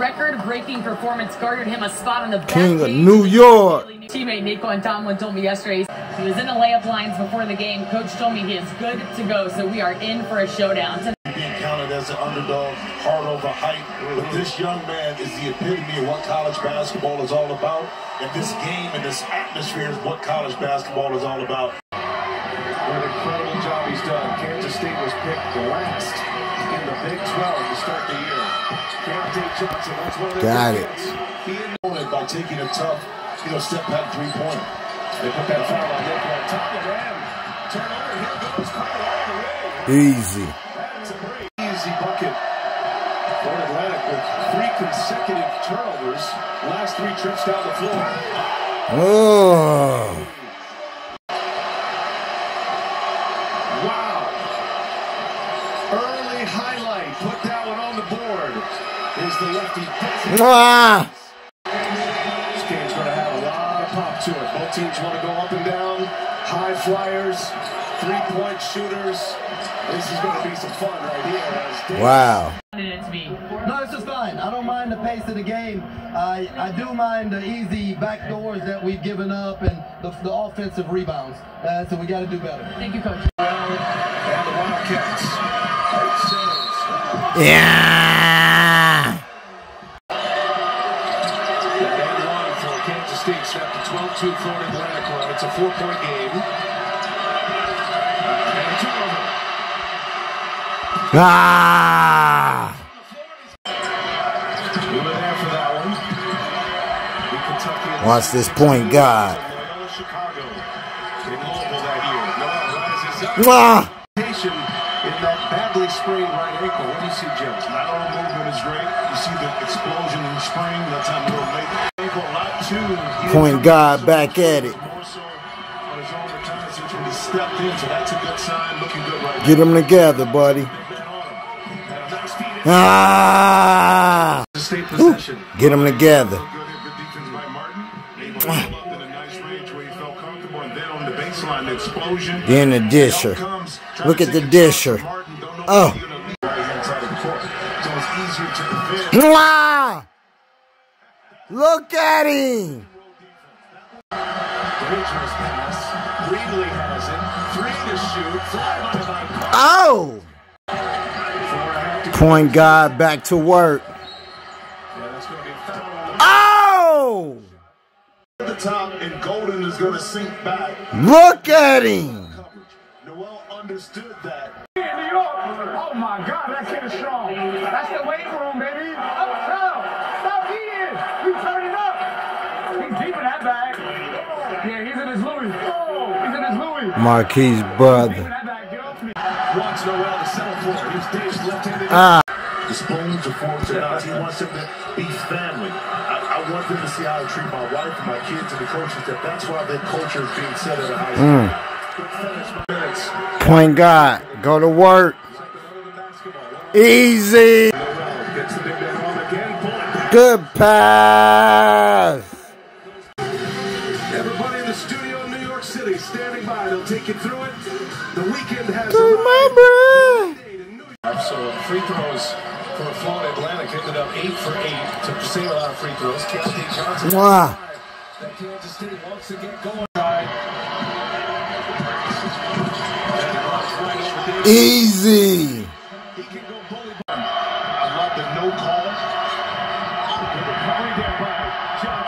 Record-breaking performance garnered him a spot on the King of New York. Teammate Nae'Qwan Tomlin told me yesterday he was in the layup lines before the game. Coach told me he is good to go, so we are in for a showdown. Being counted as an underdog, hard over height, but this young man is the epitome of what college basketball is all about. And this game and this atmosphere is what college basketball is all about. What an incredible job he's done. Kansas State was picked last in the Big 12 to start the year. Johnson, that's one of Got it. By taking a tough, you know, step back three pointer. They put that foul on Nick top of the rim. Turnover, here goes Carter all the way. Easy. That's a great easy bucket. For Atlantic with three consecutive turnovers. Last three trips down the floor. Oh. Wow. Early highlight. Put that one on the board. Is the lefty Desmond. Mwah. This game's going to have a lot of pop to it. Both teams want to go up and down. High flyers, three-point shooters. This is going to be some fun right here. Wow. wanted it to be. No, it's just fine. I don't mind the pace of the game. I, I do mind the easy back doors that we've given up and the, the offensive rebounds. Uh, so we got to do better. Thank you, Coach. and the Wildcats. Simmons. Yeah. Game one for Kansas State set to 12-2 Florida Atlantic run. It's a four-point game. And a turnover. Ah. We were there that one. Watch this point guard. Loyola Chicago in that year. Nowell rises up. Mwah. Patient in that badly sprained right ankle. What do you see, Jim? Lateral movement is great. You see the explosion in the spring. That's how little late. Ankle a lot too. He Point guard back at it. More so on his own return since when he stepped in, so that's a good sign. Looking good right Get them together, buddy. Big him. And a nice feed in. Ah. Possession. Get them together. Good, good defense by Martin. Able to pull up in a nice range where he felt comfortable, and then the baseline, the explosion. Then the disher. Look at the take a shot disher. from Martin, don't know Oh. if by by Carter. Oh. Four and a half to go. Point guard back to work. Yeah, that's going to be a foul on the Oh. At the top, and Goldin is going to sink back. Look at him. Nowell understood that. In Oh my God, that kid is strong. That's the weight room, baby. Uptown. Stop eating. You turn it up. He's deep in that bag. Yeah, he's in his Louis. He's in his Louis. Markquis Deep in brother. that bag. Get. Wants Noel to settle for it. Here's Dave's left-handed. Ah. The spoons, the forks, and knives. He wants them to be family. I, I want them to see how I treat my wife and my kids and the coaches. That that's why their culture is being set at a high school. Good finish, minutes. Point guard. Go to work. Easy. Nowell gets the big man on again. Bullet. Good pass. Everybody in the studio in New York City standing by. They'll take you through it. The weekend has To arrived. So free throws for Florida Atlantic ended up eight for eight to save a lot of free throws. Keyontae Johnson. Mwah. That Kansas State wants to get going. Right. And Ross Rice for Davis. Easy. He can go bully. I love the no call. Curry there by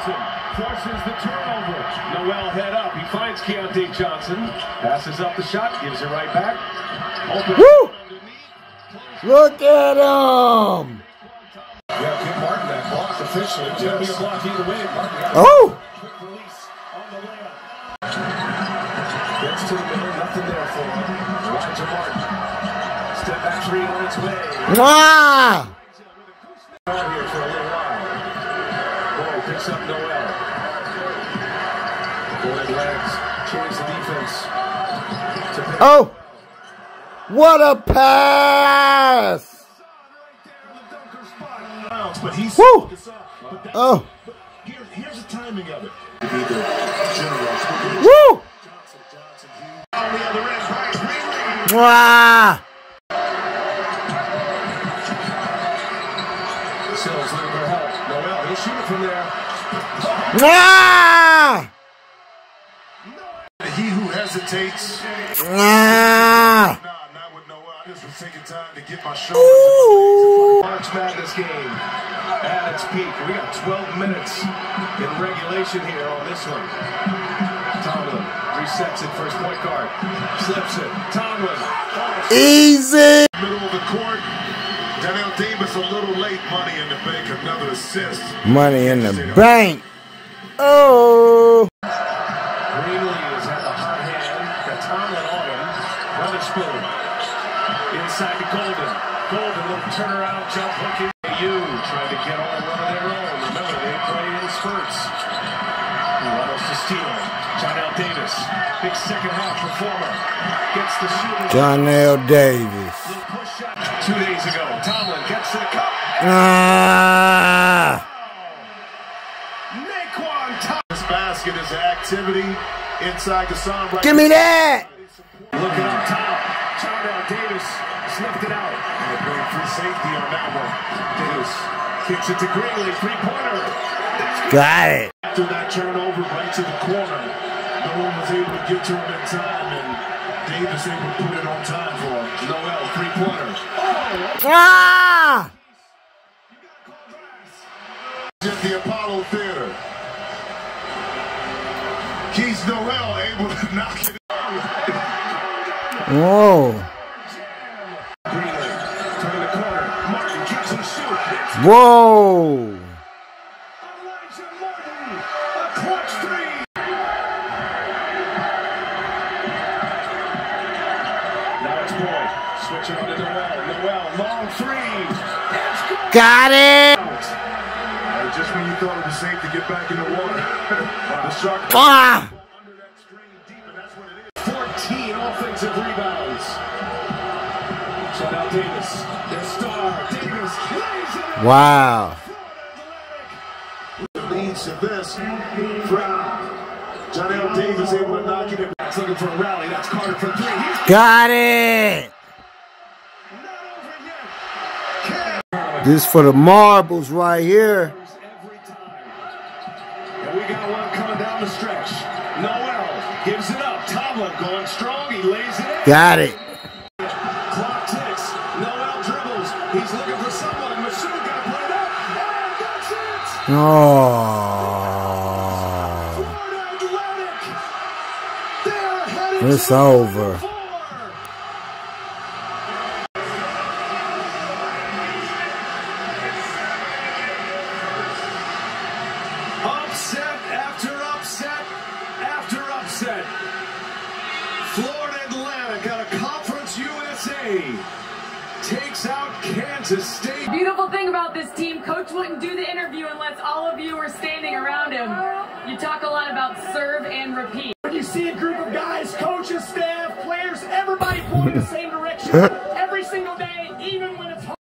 Johnson. Forces the turnover. Nowell head up. He finds Keyontae Johnson. Passes up the shot. Gives it right back. Open Woo! Look at him. Yeah, give Martin that block officially. It's going to be a block either way. Martin Oh. quick release on the layup. Gets to the middle. Nothing there for him. Alijah Martin. Step back three on its way. Mwah. Picks up Nowell. Legs. Change the defense. Oh. What a pass. But he's Woo! this up. But that, Oh. here's the timing of it. To be the general. Woo. Johnson, He who hesitates. Ah! Nah, not with Nowell. I just was taking time to get my shoulders. March Madness game at its peak. We got 12 minutes in regulation here on this one. Tomlin resets it first point guard. Slips it. Tomlin. Easy! Middle of the court. Daniel Davis a little late. Money in the bank. Another assist. Money in the bank. Oh! Greenlee has had the hot hand. Got Tomlin on him. Weatherspoon. Inside to Goldin. Goldin, little turnaround jump hook. You trying to get on one of their own. Remember, they play in spurts. Reynolds to steal. John Davis. Big second half performer. Gets the shooter. John Davis. Little push shot. Two days ago, Tomlin gets to the cup. Ah! Nae'Qwan. This basket is activity inside the sun. Right Give me that! Looking up top. John Davis snuffed it out. And playing free safety on that one. Davis kicks it to Greenlee. Three pointer. Got it. After that turnover, right to the corner. No one was able to get to him in time, and Davis able to put it on time for him. Nowell, three pointer. Ah! At the Apollo Theater. Keith Nowell able to knock it out. Whoa. Greenlee turning the corner. Martin catch and shoot. It's Whoa. Alijah Martin. A clutch three. Now it's Boyd. Switching on to Nowell. Nowell, long three. Got it. Just when you thought it was safe to get back in the water. the Shark Ah! under that screen deep, and that's what it is. 14 offensive rebounds. Shout out Davis. Their star. Davis. Wow. leads to this. Johnell Davis able to knock it in. Looking for a rally. That's Carter for three. He's Got it. This for the marbles right here. And we got one coming down the stretch. Nowell gives it up. Tomlin going strong. He lays it in. Got it. Clock ticks. Nowell dribbles. He's looking for someone. Massoud got played up. And that's it. Oh. It's over. Kansas State. Beautiful thing about this team, coach wouldn't do the interview unless all of you were standing around him. You talk a lot about serve and repeat. When you see a group of guys, coaches, staff, players, everybody pulling the same direction every single day, even when